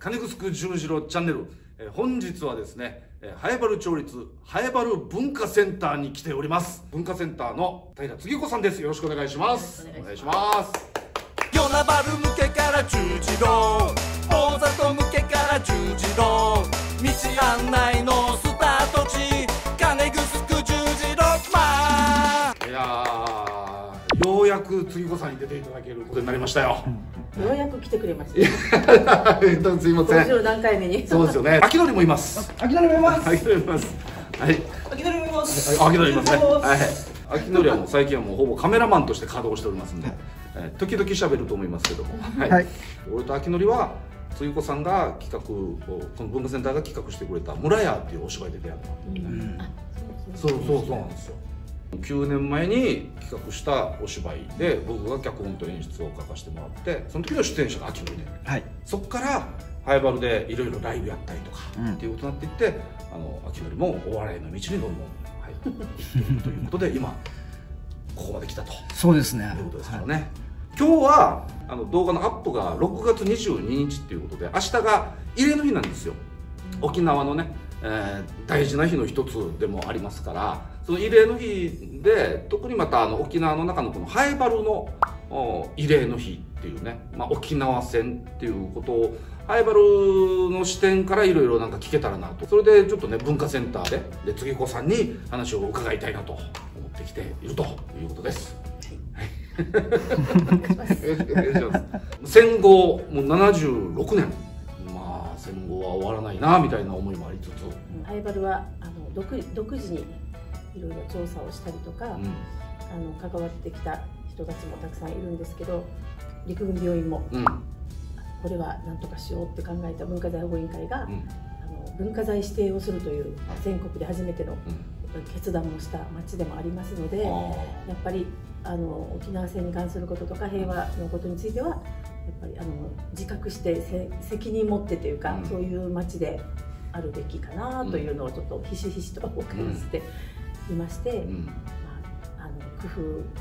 金城十字路チャンネル、えー本日はですね、えー、早原町立早原文化センターに来ております。文化センターの平次子さんです。よろしくお願いします。しお願いしお願いします。与那原向けから十字路。大里向けから十字路。道案内のく次子さんに出ていただけることになりましたよようやく来てくれました。えっとすいません50何回目に。そうですよね 秋のりもいます秋のりもいます。秋のりもいますはい秋のりもいます。秋のりいますね。はい。秋のりはもう最近はもうほぼカメラマンとして稼働しておりますんで、えー時々喋ると思いますけども、はい。はい俺と秋のりはつゆこさんが企画をこの文化センターが企画してくれた村屋っていうお芝居で出会った。うんあそうそうそうなんですよ。9年前に企画したお芝居で僕が脚本と演出を書かせてもらってその時の出演者が秋のりで。はい。そこからハイバルでいろいろライブやったりとか、うん。っていうことになっていってあの秋のりもお笑いの道にどんどん、はい、行っているということで今ここまで来たと。そうですね。いうことですからね、今日はあの動画のアップが6月22日っていうことで明日が慰霊の日なんですよ。沖縄のね、えー大事な日の一つでもありますからその慰霊の日で特にまたあの沖縄の中のこのハイバルのお慰霊の日っていうね、まあ、沖縄戦っていうことをハイバルの視点からいろいろなんか聞けたらなと。それでちょっとね文化センターでで次子さんに話を伺いたいなと思ってきているということです。戦後もう76年まあ戦後は終わらないなみたいな思いもありつつ、ハイバルはあの独独自にいろいろ調査をしたりとか、うん。あの関わってきた人たちもたくさんいるんですけど陸軍病院もうん。これは何とかしようって考えた文化財保護委員会が、うん。あの文化財指定をするという全国で初めてのうん決断もした町でもありますのでやあっぱりあの沖縄戦に関することとか平和のことについてはやっぱりあの自覚してせ責任持ってというか、うん。そういう町であるべきかなというのをちょっとひしひしと感じていまして、ーうん。まあ、あの工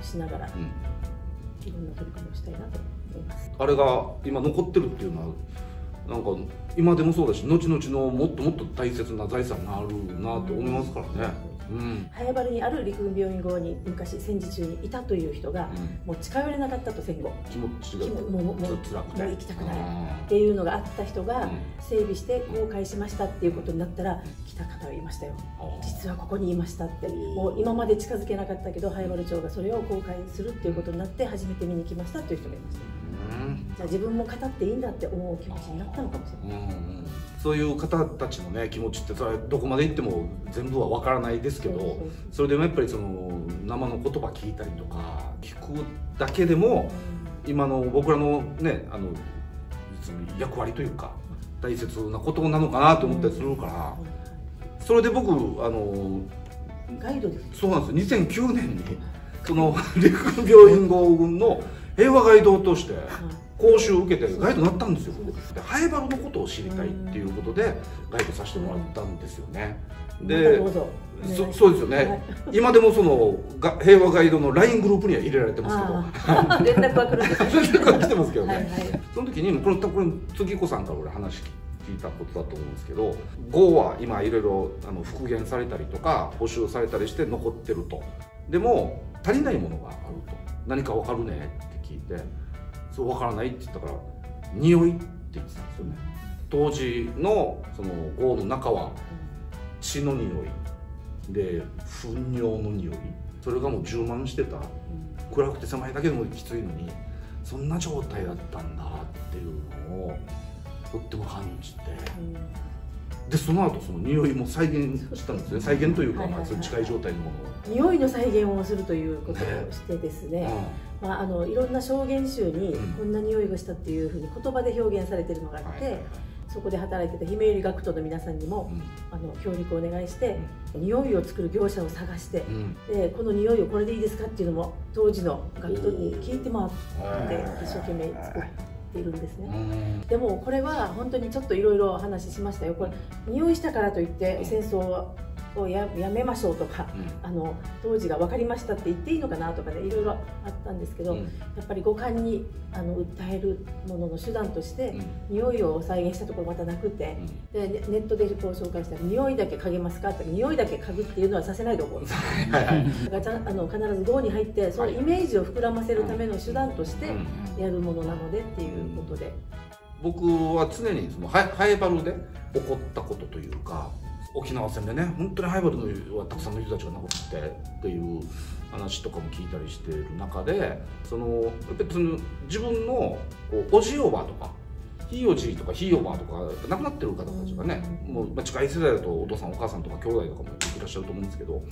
夫しながらいうん。ろんな取り組みをしたいなと思います。あれが今残ってるっていうのはなんか今でもそうだし後々のもっともっと大切な財産になるなと思いますからね。うん。早原にある陸軍病院後に昔戦時中にいたという人が、うん。もう近寄れなかったと戦後。気持ちが。もうもうもう行きたくない。あっていうのがあった人がうん。整備して公開しましたっていうことになったら来た方がいましたよ。ー。実はここにいましたって。もう今まで近づけなかったけど早原町がそれを公開するっていうことになって初めて見に来ましたっていう人がいました。うんじゃあ自分も語っていいんだって思う気持ちになったのかもしれない。うんそういう方たちのね気持ちってそれはどこまで行っても全部は分からないですけどそれでもやっぱりその生の言葉聞いたりとか聞くだけでも今の僕らのねあの役割というか大切なことなのかなと思ったりするから。それで僕あのガイドです。そうなんですよ。2009年にその陸軍病院号軍の平和ガイドとして講習を受けてガイドになったんですよ。でハイバルのことを知りたいっていうことでガイドさせてもらったんですよね。でそそうですよね、はい今でもそのが平和ガイドの LINE グループには入れられてますけど。連絡は来るんですね連絡は来てますけどね、はいはい。その時にこれ多分次子さんから俺話聞いたことだと思うんですけど GO は今いろいろあの復元されたりとか補修されたりして残ってると。でも足りないものがあると。何か分かるねって聞いてそう分からないって言ったから匂いって言ってたんですよね。当時のその郷の中は血の匂い。で糞尿の匂い。それがもう充満してた。暗くて狭いだけでもきついのにそんな状態だったんだっていうのをとっても感じて。うん。でその後その匂いも再現したんですね。再現というか、はいはいはい。まあ、近い状態のも匂いの再現をするということをしてですね。のを、まあ、あのいろんな証言集にうん。こんな匂いがしたっていうふうに言葉で表現されてるのがあって、はいはいはい。そこで働いてた姫入り学徒の皆さんにもあの協力をお願いして、匂いを作る業者を探してう、ん。でこの匂いをこれでいいですかっていうのも当時の学徒に聞いて回って一生懸命作っているんですね。うん。でもこれは本当にちょっといろいろ話しましたよ。これ匂いしたからといって戦争はをややめましょうとかうん。あの当時が分かりましたって言っていいのかなとかねいろいろあったんですけど、うん。やっぱり五感にあの訴えるものの手段として、うん。匂いを再現したところまたなくて、でネネットでこう紹介したら「匂いだけ嗅げますか?」って「匂いだけ嗅ぐ」っていうのはさせないでおこうはいはい。だからちゃんあの必ず5に入ってそのイメージを膨らませるための手段としてうんやるものなのでっていうことで、僕は常にそのハイバルで起こったことというか沖縄戦でね本当にハイバルのはたくさんの人たちが亡くなってっていう話とかも聞いたりしてる中でそのやっぱりその自分のこうおじいおばあとかひいおじいとかひいおばあとか亡くなってる方たちがね、うんもうまあ近い世代だとお父さんお母さんとか兄弟とかもいらっしゃると思うんですけど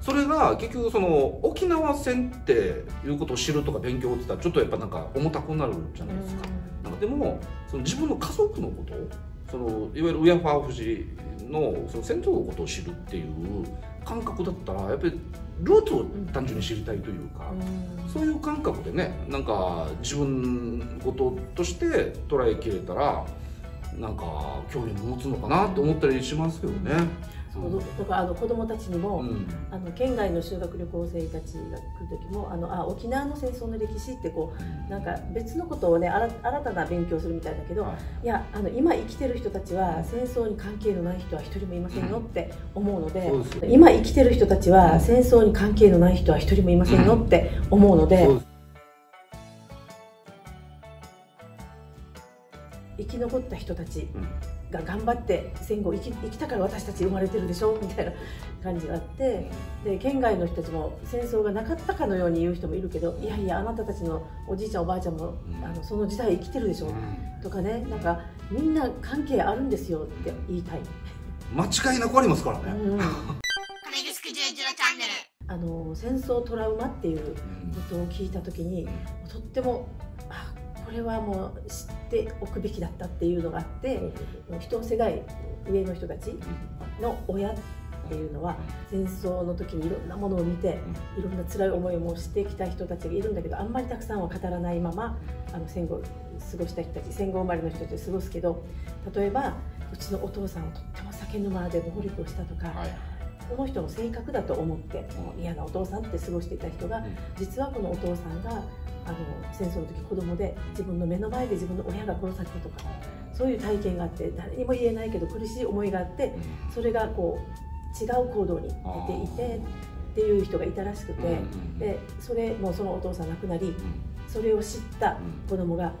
それが結局その沖縄戦っていうことを知るとか勉強って言ったらちょっとやっぱなんか重たくなるじゃないですか。なんかでもその自分の家族のことそのいわゆるウヤファー富士のその戦争のことを知るっていう感覚だったらやっぱりルーツを単純に知りたいというか、そういう感覚でねなんか自分事として捉えきれたらなんか興味持つのかなって思ったりしますけどね。そう。だからあの子どもたちにも、うん。あの県外の修学旅行生たちが来る時もあのあ沖縄の戦争の歴史ってこうなんか別のことをね新新たな勉強するみたいだけど、はい。いやあの今生きてる人たちは戦争に関係のない人は一人もいませんよって思うので,、そうで今生きてる人たちは戦争に関係のない人は一人もいませんよって思うので、そうで生き残った人たちうん。が頑張って戦後生き生きたから私たち生まれてるでしょ？みたいな感じがあってで県外の人たちも戦争がなかったかのように言う人もいるけどいやいやあなたたちのおじいちゃんおばあちゃんもうん。あのその時代生きてるでしょ？とかねなんかみんな関係あるんですよって言いたい。間違いなくありますからね。うん。あの戦争トラウマっていうことを聞いた時にとってもあこれはもう知っておくべきだったっていうのがあって一世代上の人たちの親っていうのは戦争の時にいろんなものを見ていろんな辛い思いもしてきた人たちがいるんだけどあんまりたくさんは語らないままあの戦後過ごした人たち戦後生まれの人たちで過ごすけど例えばうちのお父さんはとっても酒沼で暴力をしたとか、はいこの人の性格だと思って嫌なお父さんって過ごしていた人が実はこのお父さんがあの戦争の時子供で自分の目の前で自分の親が殺されたとかそういう体験があって誰にも言えないけど苦しい思いがあってそれがこう違う行動に出ていてっていう人がいたらしくてでそれもうそのお父さん亡くなりそれを知った子供が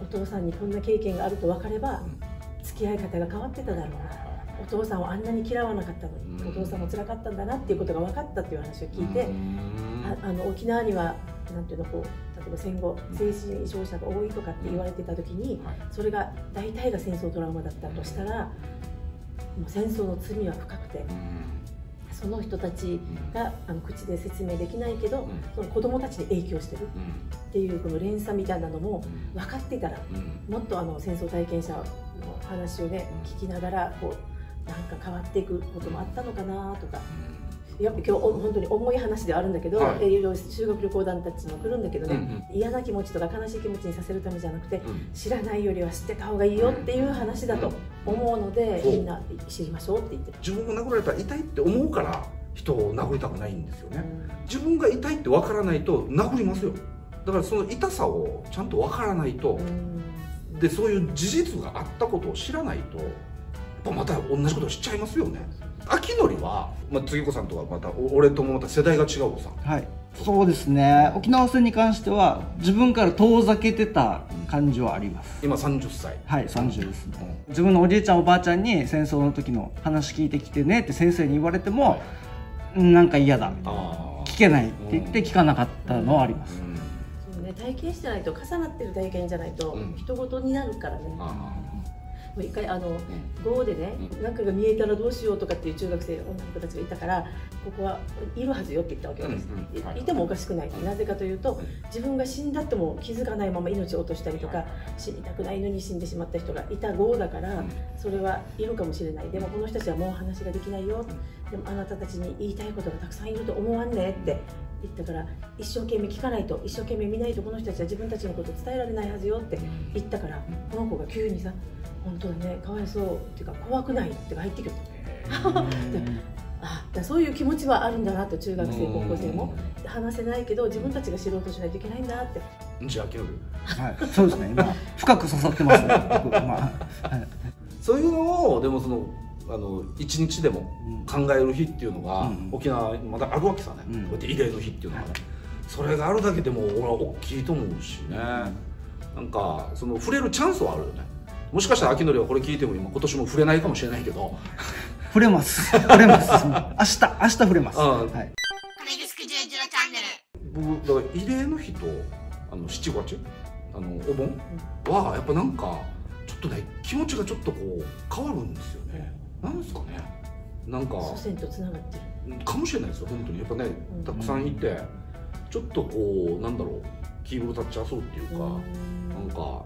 お父さんにこんな経験があると分かれば付き合い方が変わってただろうなお父さんをあんなに嫌わなかったのにうん。お父さんも辛かったんだなっていうことが分かったっていう話を聞いてああの沖縄にはなんていうのこう例えば戦後精神異常者が多いとかって言われてた時にそれが大体が戦争トラウマだったとしたらもう戦争の罪は深くてその人たちがあの口で説明できないけどその子供たちに影響してるっていうこの連鎖みたいなのも分かっていたらもっとあの戦争体験者の話をね聞きながらこうなんか変わっていくこともあったのかなとか。やっぱ今日お本当に重い話ではあるんだけど、はい。ろいろ修学旅行団たちも来るんだけどね、うんうん。嫌な気持ちとか悲しい気持ちにさせるためじゃなくて知らないよりは知ってた方がいいよっていう話だと思うので、そう。みんな知りましょうって言ってる。自分が殴られたら痛いって思うから人を殴りたくないんですよね。自分が痛いって分からないと殴りますよ。だからその痛さをちゃんと分からないと。うん。でそういう事実があったことを知らないとぱまた同じことを知っちゃいますよね。秋のりは、まあ、次子さんとはまたお俺ともまた世代が違うさはい。そうですね。沖縄戦に関しては自分から遠ざけてた感じはあります。今30歳はい30ですね。自分のおじいちゃんおばあちゃんに戦争の時の話聞いてきてねって先生に言われても、なんか嫌だみたいな。あ聞けないって言って聞かなかったのはあります、そうね、体験してないと重なってる体験じゃないとうん。人事になるからね、あもう一回あの号でね、なん。かが見えたらどうしようとかっていう中学生女の子たちがいたからここはいるはずよって言ったわけです、うんうん。はいてもおかしくないなぜかというと自分が死んだっても気づかないまま命を落としたりとか死にたくないのに死んでしまった人がいた号だからそれはいるかもしれない。でもこの人たちはもう話ができないよ。でもあなたたちに言いたいことがたくさんいると思わんねって言ったから一生懸命聞かないと一生懸命見ないとこの人たちは自分たちのことを伝えられないはずよって言ったからこの子が急にさ本当だねかわいそうっていうか怖くないって入ってくるであそういう気持ちはあるんだなと中学生うん高校生も。話せないけど自分たちが知ろうとしないといけないんだって。じゃあ昨日はい、そうですね。今 深く刺さってますね。僕まあ、はい。そういうのをでもそのあの一日でも考える日っていうのが、うん。沖縄まだあるわけさね、うん。こうやって慰霊の日っていうのが。ねそれがあるだけでも俺は大きいと思うしね、なんかその触れるチャンスはあるよねもしかしたら秋のりはこれ聞いても今今年も触れないかもしれないけど。触れます。触れます。明日明日触れます、ああはい、僕だから慰霊の日とあの七五八？あのお盆？はやっぱなんかちょっとね気持ちがちょっとこう変わるんですよね。なんですかね。なんか祖先とつながってる。かもしれないですよ本当に。やっぱねうん。たくさんいてちょっとこうなんだろう気分立っちゃそうっていうかなんか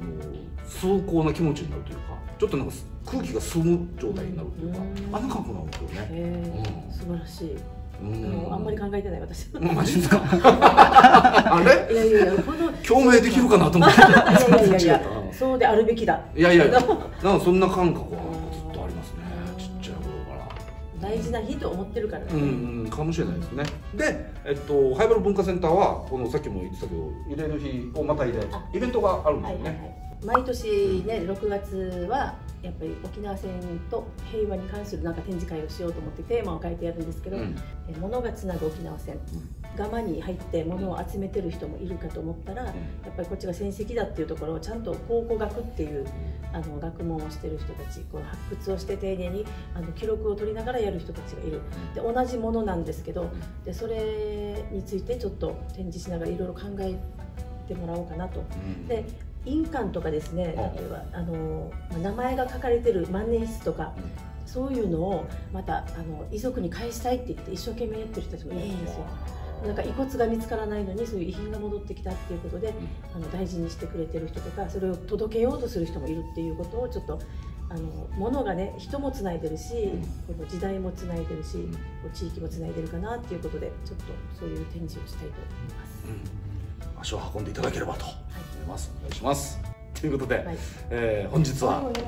あの崇高な気持ちになるというかちょっとなんか空気が澄む状態になるというかうん。あんな感覚なんですよね。素晴らしい、うあんまり考えてない私。マジですか？あれ？いやいやいやこの共鳴できるかなと思って。いやいやいや そうであるべきだ。いやいや。なんかそんな感覚はな日と思ってるからね、うん、うん、かもしれないですね。で、えっと、ハイバル文化センターはこのさっきも言ってたけど慰霊の日をまたいであイベントがあるんですよはいはいはい。ね、毎年ね6月はやっぱり沖縄戦と平和に関するなんか展示会をしようと思ってテーマを書いてやるんですけど、うん。え物がつなぐ沖縄戦。ガマに入って物を集めてる人もいるかと思ったら、やっぱりこっちが戦績だっていうところをちゃんと考古学っていうあの学問をしてる人たちこう発掘をして丁寧にあの記録を取りながらやる人たちがいる。で同じものなんですけどでそれについてちょっと展示しながらいろいろ考えてもらおうかなと。うん。で印鑑とかですね例あえばあのまあ名前が書かれてる万年筆とか、そういうのをまたあの遺族に返したいって言って一生懸命やってる人たちもいるんですよ。なんか遺骨が見つからないのにそういう遺品が戻ってきたっていうことで、あの大事にしてくれてる人とかそれを届けようとする人もいるっていうことをちょっとあの物がね人もつないでるし、この時代もつないでるし、こう地域もつないでるかなっていうことでちょっとそういう展示をしたいと思います。足を運んでいただければと思います、お願いしますということで、はい。えー本日あはあで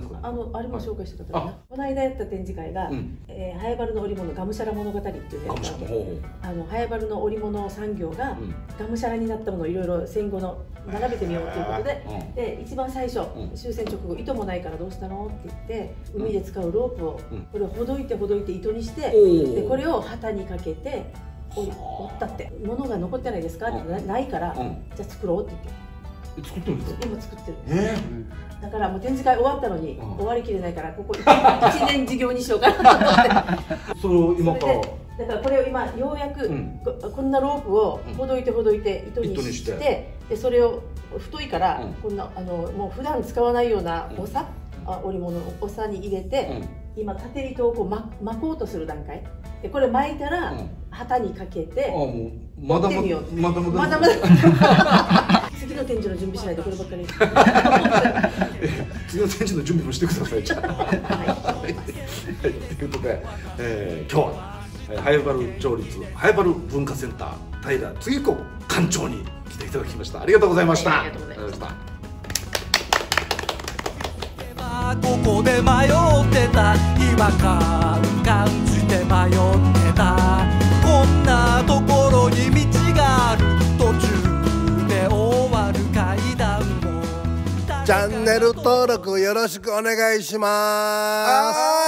すか？あのあれも紹介してたかあな、この間やった展示会が、うん。えー、ハエバルの織物がむしゃら物語っていうやったわけれないほうほあのハエバルの織物産業が、ううん。がむしゃらになったものをいろいろ戦後の並べてみようということで、うん。で一番最初、うん。終戦直後糸もないからどうしたの？って言って海で使うロープを、うん。これをほどいてほどいて糸にして、おでこれを旗にかけて折ったって。物が残ってないですか？ってうん。なないから、うん。じゃあ作ろうって言って。え作ってるんですか？今作ってる。えだからもう展示会終わったのに、うん。終わりきれないからここ1年事業にしようかなと思って。ー、それを今から？だからこれを今ようやく、うん。ここんなロープをうん。ほどいてほどいて糸に糸にししててでそれを太いから、うん。こんなあのもう普段使わないようなうん。おさ、あ織物のおさに入れて、うん。今縦糸をこう巻巻こうとする段階。でこれ巻いたら、うん。旗にかけてあ、もうまだま折ってみよ。うまだまだ。まだまだ。次の展示の準備しないとこればっかり。次の展示の準備もしてくださいじゃあ。はい。ということで、えー今日はえーハイバル町立ハイバル文化センター平次子館長に来ていただきました。ありがとうございました、はいありがとうございました。ありがとうございました。ここで迷ってた。違和感感じて迷ってた。こんなところに道があるチャンネル登録よろしくお願いします。